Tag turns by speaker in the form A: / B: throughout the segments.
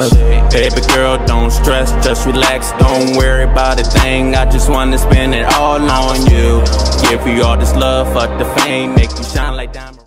A: us. Baby girl, don't stress, just relax, don't worry about a thing. I just wanna spend it all on you. Give you all this love, fuck the fame, make you shine like diamond.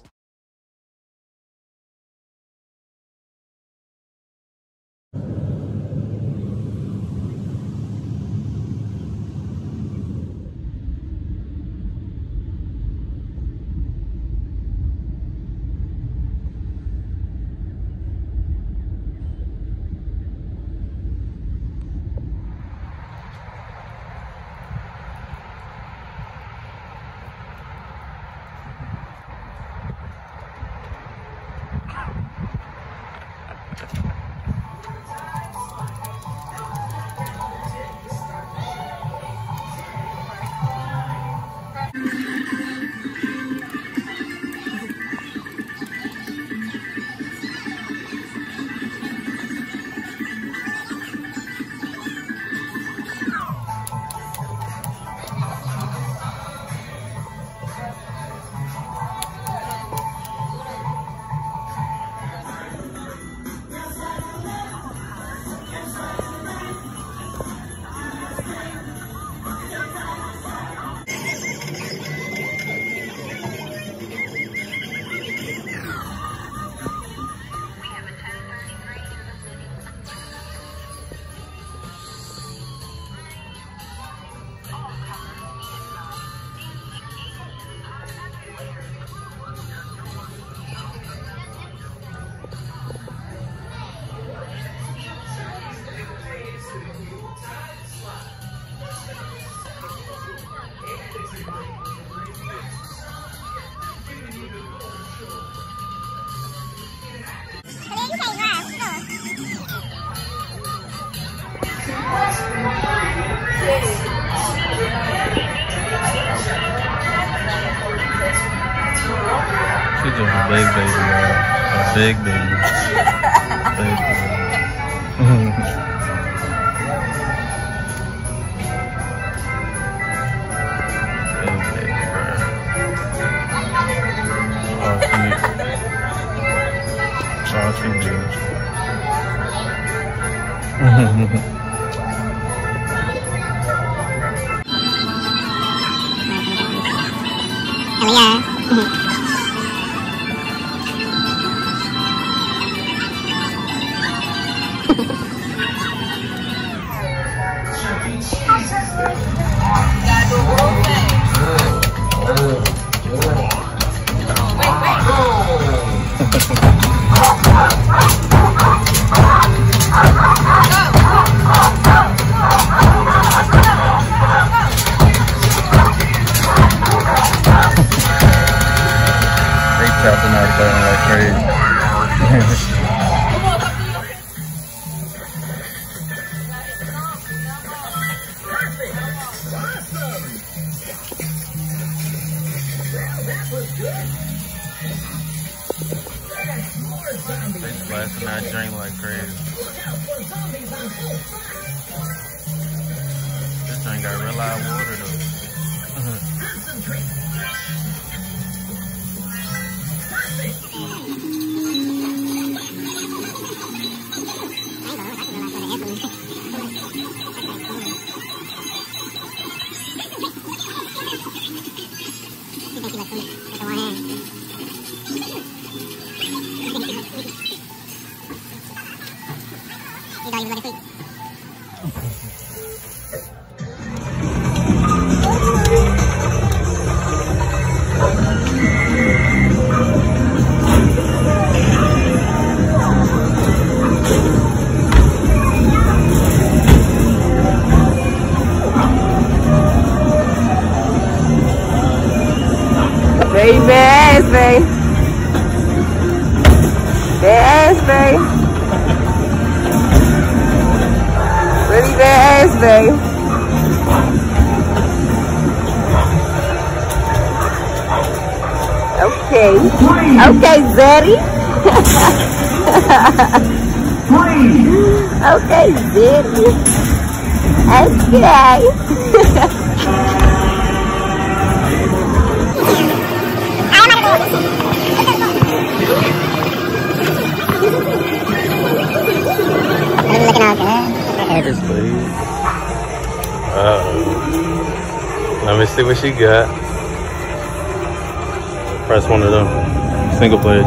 B: Just a big baby. A big baby. big baby.
C: Here we are.
B: They splashing that drink like crazy. This drink got real loud water
D: babe. Okay. Okay, Zeddy. okay, Zeddy. Okay.
B: see what she got. Press one of them. Single player.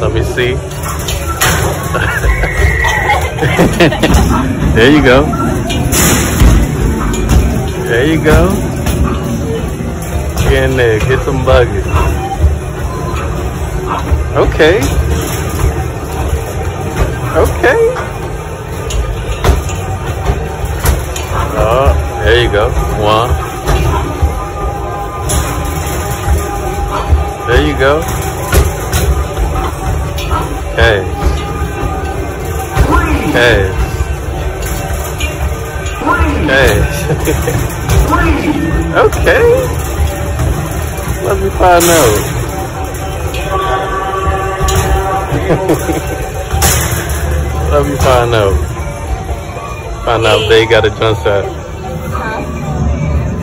B: Let me see. there you go. There you go. Get in there. Get some buggers. Okay. Okay. There you go. One. There you go. Okay. Okay. Okay. okay. Let me find out. Let me find out. Find out they got a jump shot.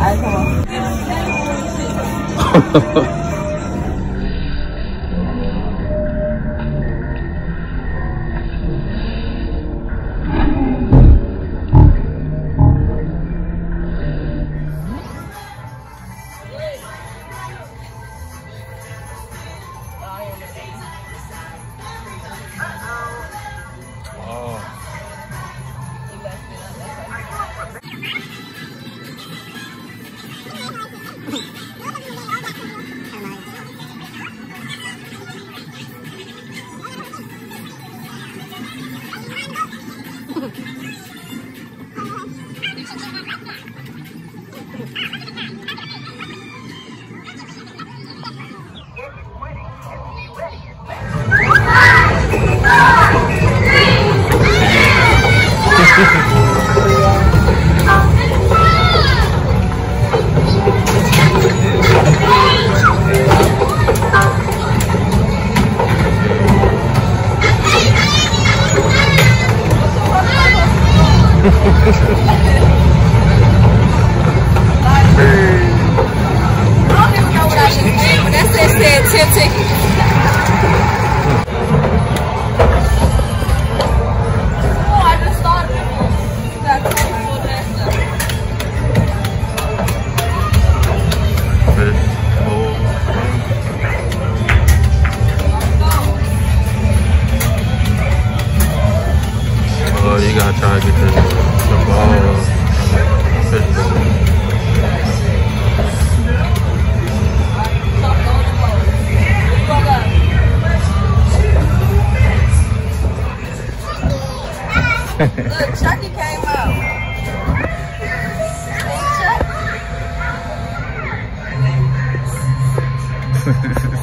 E: Alright, come on.
D: I
B: Gotta try to get the, the ball.
D: Look, Chucky came out. That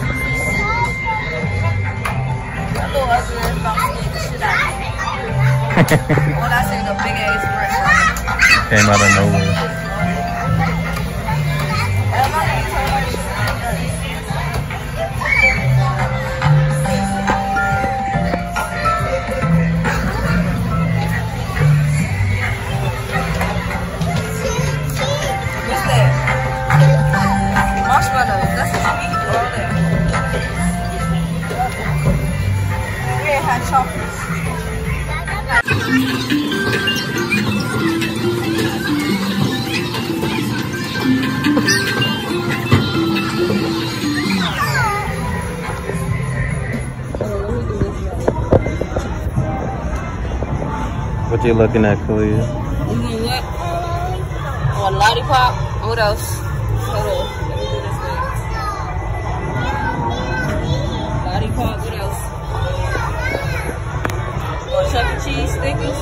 D: me. When I big ass.
B: Came out of nowhere.
D: What you
B: looking at, Kalia?
D: You want what? Want a lollipop? What else? Hold on. Let me do this thing. Lollipop. What else? Want Chuck E. Cheese stickers?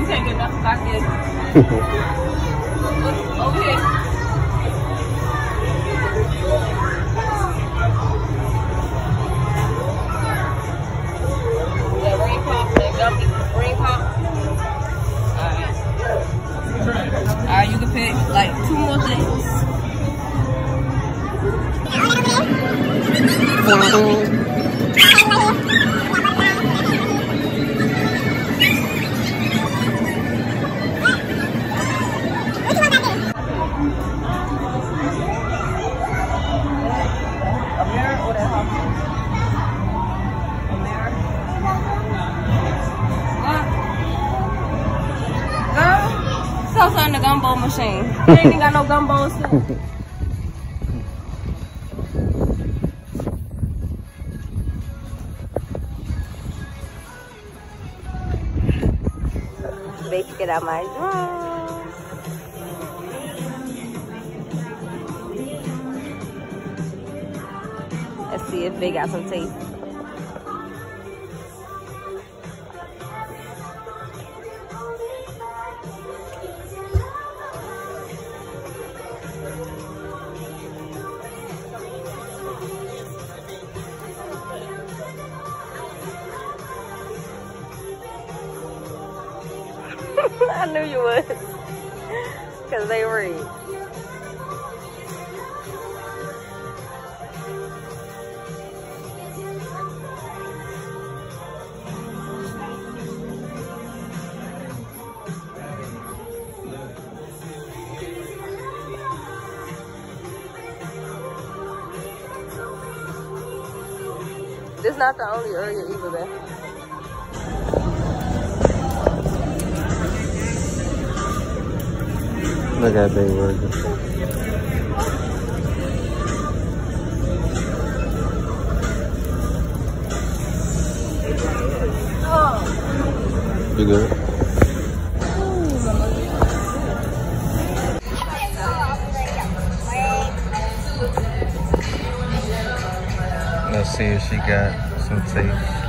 D: You can't get nothing back here. Over here. Two
F: ain't got no
D: my drawers. Let's see if they got some taste. I knew you would. Because they read. This is not the only area either
B: They. You good? Let's see if she got some taste.